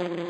Mm-hmm.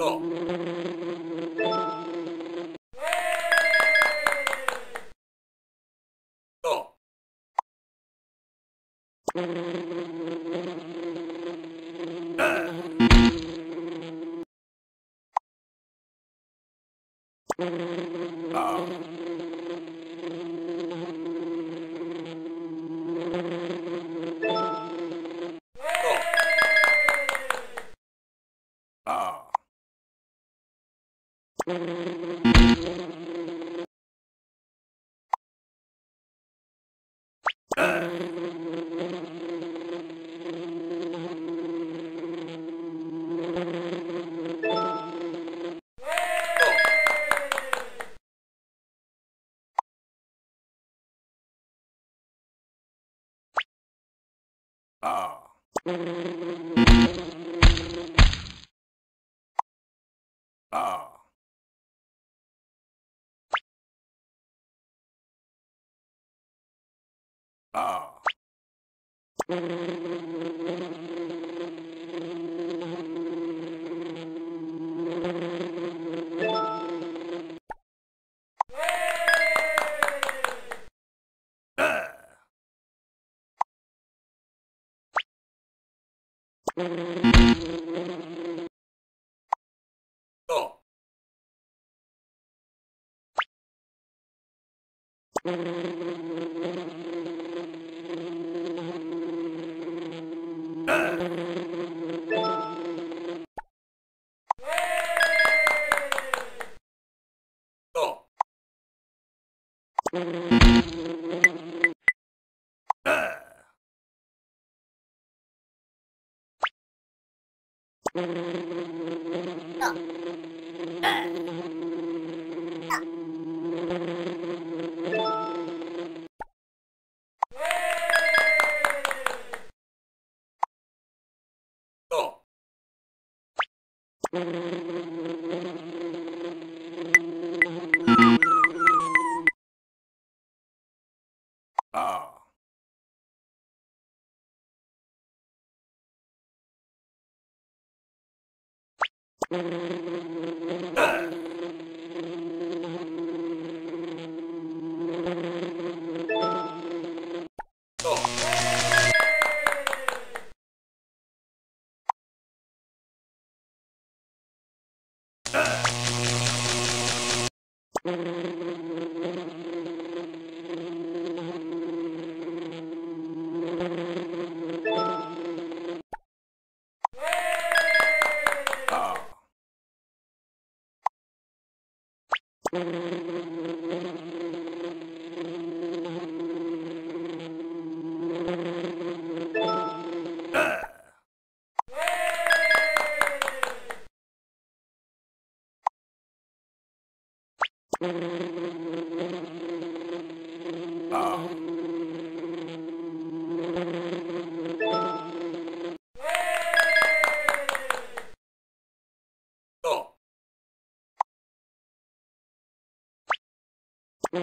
Oh. Ah. Ah. あっ？Ah. Oh. 嗯あっ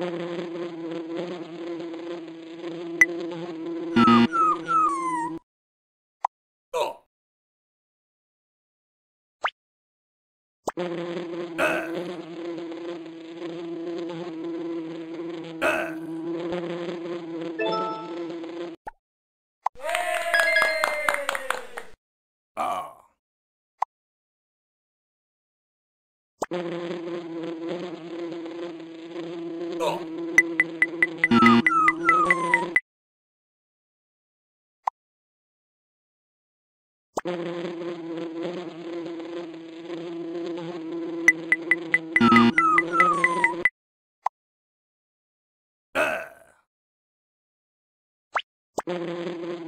Oh. Ah. Ah.